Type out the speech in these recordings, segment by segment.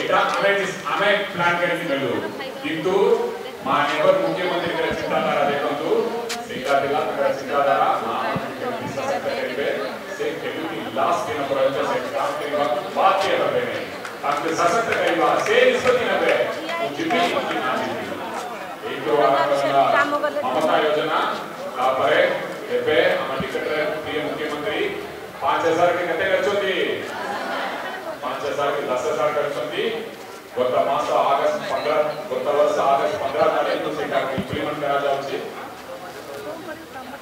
एटाक्रेटिस अनेक प्लान करेसिदल्लु किंतु ಮಾನ್ಯವರು ಮುಖ್ಯಮಂತ್ರಿಗಳ ಚಿಂತಾಧಾರಬೇಕಂದು ಸಿಕ್ಕಾದಿಲ್ಲ ಅದರ ಚಿಂತಾಧಾರ ಸದಸ್ಯರಿಗೆ ಸೇರಿ ಲಾಸ್ಟ್ ದಿನ ಬರಂತ ಸಾರ್ವಜನಿಕ ಬಾಕಿ ಬರಬೇನೆ ಅಂತ ಸಶಕ್ತ ಕೈವಾ ಸೇರಿ ಸುತ್ತಿನವೆ ಜಿಮ್ಮಿ ಏಕೋ ಮಮತಾ ಯೋಜನಾ ತಾಪರೆ ಎಬೆ ನಮ್ಮ ಟಿಕೆಟ್ ಪ್ರಿಯ ಮುಖ್ಯಮಂತ್ರಿ 5000 के कते ಸಂಧಿ ગત માસ ઓગસ્ટ 15 ગત વર્ષ ઓગસ્ટ 15 તારીખનો સેટા ઇમ્પ્લિમેન્ટ કરાયા છે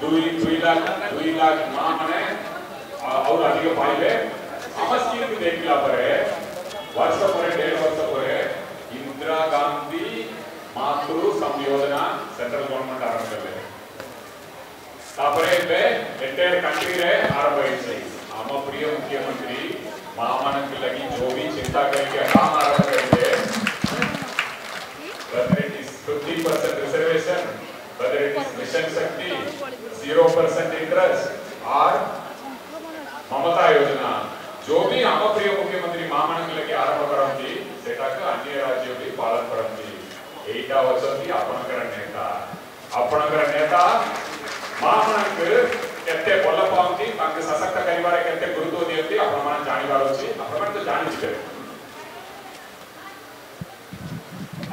2 2 લાખ 2 લાખ માને और अधिक पाइले समस्या की देखला पर वर्ष पर डेढ़ वर्ष पर इंदिरा गांधी मातृ संयोजना सेंट्रल गवर्नमेंट आरंभ कर ले तापरे पे एंटायर कंट्री रे आरंभ है हम प्रिय मुख्यमंत्री महामानव लगी जो भी चिंता करके काम आरंभ करेंगे whether it is 50 percent reservation, whether it is ममता योजना जो भी हम प्रिय मुख्यमंत्री महामानव की आरंभ करती सेटाक अन्य राज्यों की पालन करती एटा वचन की अपनकर नेता अपनकर नेता પરિવારે કેતે ગુરુત્વ દિયંતિ આપણમાન જાણીବାର ଅଛି આપણમાન તો જાଣିଥିବେ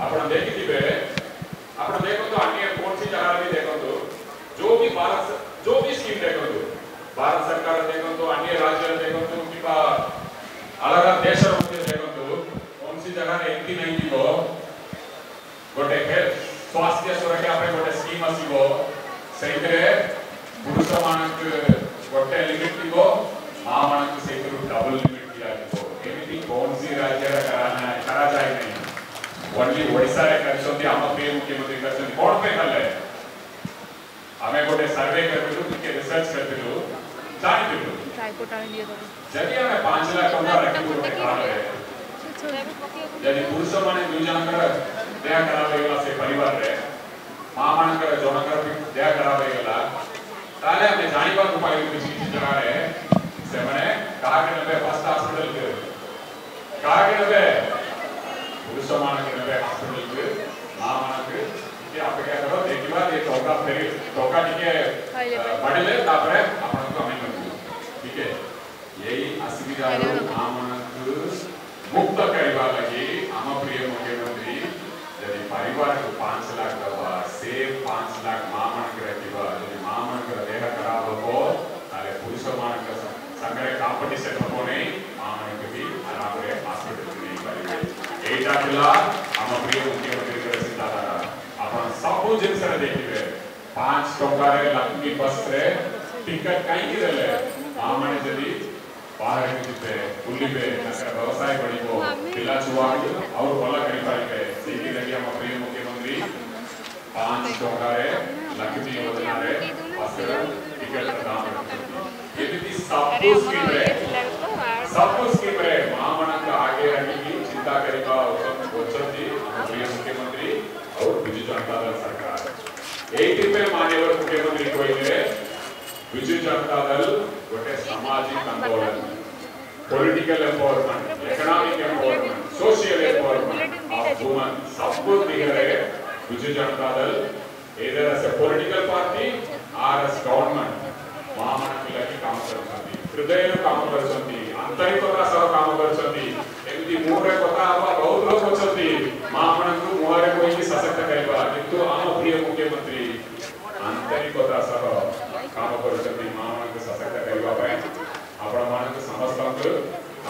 ଆପଣ ଦେଖିଥିବେ ಕರ್ನಾಟಕದಲ್ಲಿ ಒಡಿಶಾ ಕರೆಸೋಕೆ ಆಮ ಪಿ ಮುಖ್ಯಮಂತ್ರಿ ಕರೆಸೋದು ಕೊಡ್ಬೇಕಲ್ಲೇ ಆಮೇಲೆ ಸರ್ವೆ ಕರ್ಬಿಟ್ಟು ಇದಕ್ಕೆ ರಿಸರ್ಚ್ ಕರ್ಬಿಟ್ಟು ಸಾಯ್ಬಿಟ್ಟು ಜರಿ ಆಮೇಲೆ ಪಾಂಚ್ ಲಾಖ यदि पुरुषों माने दुजन कर दया करावे गेला से परिवार रे मां कर जन कर दया करावे गेला ताले हमें जानी बात उपाय की चीज करा रे से माने कहा के फर्स्ट हॉस्पिटल के कहा के විශ්වමානකරන හස්තවලට ආමනක ඉතින් අපේ කරොත් ඒක ඉවර ඒ තෝකා පෙරි තෝකා ටිකේ බඩල තාපර අපනක කමෙන් කරනවා ठीक है यही असुविधाओं आमनक मुक्त करवा लगे हम प्रिय मुख्यमंत्री यदि परिवार को पांच लाख दवा सेब पांच लाख मामन कर मामन कर देह खराब हो खिलाफ आम प्रिय मुख्यमंत्री सिद्धाराम आपण सब जिनस देखिए पांच टकर लक्ष्मी बस रे टिकट कहीं दे आम जदि ಬಾಹರ ಹಿಡಿತೆ ಹುಲ್ಲಿಬೆ ನಂತರ ವ್ಯವಸಾಯ ಬೆಳಿಬೋ ಇಲ್ಲ ಚುವಾಡಿ ಅವ್ರು ಹೊಲ ಕಡಿಪಾರಿಕೆ ಹೀಗಿದಾಗಿ ನಮ್ಮ ಪ್ರಿಯ ಮುಖ್ಯಮಂತ್ರಿ ಪಾಂಚ್ ಟೋಕಾರೆ ಲಕ್ಷ್ಮಿ ಯೋಜನಾರೆ ಹಸಿರ ಟಿಕೆಟ್ ದಾನ ये भी सब कुछ स्कीम है सब कुछ स्कीम है मामना का आगे आगे की चिंता करने का वचन जी प्रिय मुख्यमंत्री और बिजू जनता दल सरकार एक दिन में मान्यवर मुख्यमंत्री कोई बिजू जनता दल गोटे सामाजिक आंदोलन political empowerment economic empowerment social empowerment of women सबको दिखे बिजू जनता दल इधर से political party R S government महामंडल की काम करती हृदय काम करती ଆନ୍ତରିକତା ସହ କାମ କରିଛନ୍ତି ଏମିତି ମୁହଁରେ କଥା ହେବା ବହୁତ ଲୋକ ଅଛନ୍ତି ମା ମାନଙ୍କୁ ମୁହଁରେ କହିକି ସଶକ୍ତ କରିବା କିନ୍ତୁ ଆମ ପ୍ରିୟ ମୁଖ୍ୟମନ୍ତ୍ରୀ ଆନ୍ତରିକତା ସହ କାମ କରୁଛନ୍ତି ମା ମାନଙ୍କୁ ସଶକ୍ତ କରିବା ପାଇଁ ଆପଣମାନଙ୍କୁ ସମସ୍ତଙ୍କୁ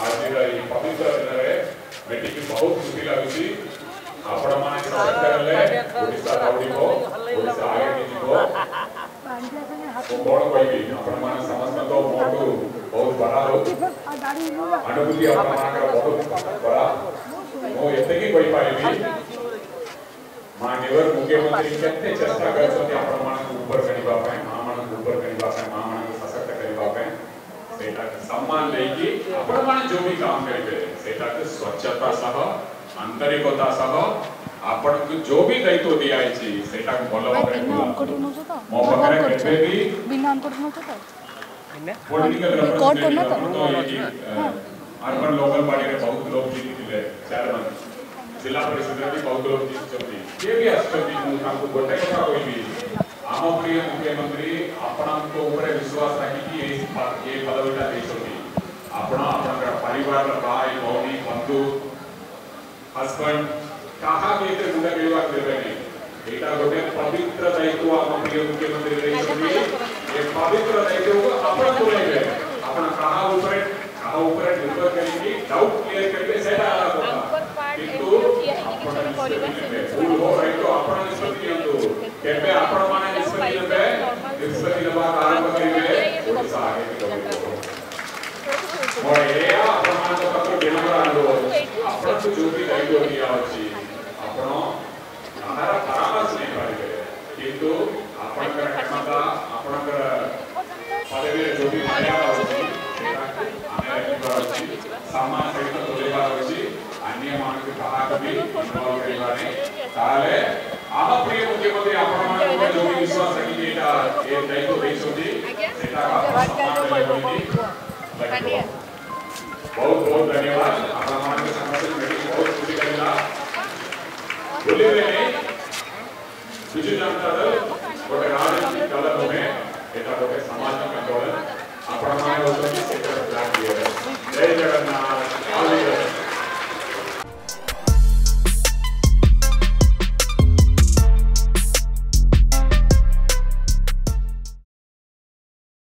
ଆଜିର ଏହି ପବିତ୍ର ଦିନରେ ଭେଟିକି ବହୁତ ଖୁସି ଲାଗୁଛି ଆପଣମାନେ ସଶକ୍ତ ହେଲେ ଓଡ଼ିଶା ଦୌଡ଼ିବ ଓଡ଼ିଶା ଆଗେଇ ଯିବ କ'ଣ କହିବି ଆପଣମାନେ ସମସ୍ତଙ୍କ ମୋଠୁ बहुत बड़ा हो अनुभूति हाँ, बहुत बड़ा वो इतने की कोई पाई भी मान्यवर मुख्यमंत्री कितने चर्चा कर सकते हैं प्रमाण ऊपर करने बाप हैं मामला ऊपर करने बाप हैं मामला को सशक्त करने बाप हैं सेठा के सम्मान नहीं कि जो भी काम करेंगे सेठा के स्वच्छता सह अंतरिक्षता सह आपण को जो भी दायित्व दिया है जी सेटा को बोलवा रहे हो मोपकरे कितने भी बिना अंकुर ರೆಕಾರ್ಡ್ ಕೊಡ್ನ ಅರ್ಬನ್ ಲೋಕಲ್ ಬಾಡಿಗೆ ಬಹುತ ಲೋಕ ಜೀತಿದಿಲ್ಲ ಚಾರ್ ಮಂದಿ ಜಿಲ್ಲಾ ಪರಿಷದರಲ್ಲಿ ಬಹುತ ಲೋಕ ಜೀತಿଛନ୍ତି ಕೆ ಬಿ ಅಷ್ಟೊತ್ತಿ ನಾವು ಗೊಟ್ಟೆ ಕಥಾ ಕೊಯ್ವಿ ಆಮ ಪ್ರಿಯ ಮುಖ್ಯಮಂತ್ರಿ ଆପଣଙ୍କ ଉପରେ ವಿಶ್ವಾಸ ಹಾಕಿ ಈ ಪದವಿನ ଦେଇଛନ୍ତି ଆପଣ ଆପଣଙ୍କର ପରିବାରର ଭାଇ ଭଉଣୀ ବନ୍ଧୁ ହଜବେଣ୍ଡ କାହାକୁ ଏଥିରେ ମୁଣ୍ଡ ମିଳିବାକୁ ଦେବେନି ଏଇଟା ଗୋଟେ ପବିତ୍ର ଦାୟିତ୍ୱ ଆମ ପ୍ରିୟ ମୁଖ୍ୟମନ୍ତ୍ରୀ ଦେଇଛନ୍ତି ये पवित्र रहते हुए अपन को नहीं गए अपन कहां ऊपर कहां ऊपर निर्भर करेंगे डाउट क्लियर करके सेटा आ रहा होगा तो किंतु भूल हो तो अपन ने निष्पत्ति हम तो कहते अपन माने इस पर जब है इस निष्पत्ति जब आरंभ है तो सारे और ये अपन का तो बिना रहा लो अपन तो जो भी कहीं हो गया हो जी अपनों आले आला प्रिय मुख्यमंत्री आपण माझ्यावर जो विश्वास आहे की एटा हे दैव देश होती धन्यवाद बहुत बहुत धन्यवाद आपण माझ्या समोर मी बहुत खुशी करणार बोलले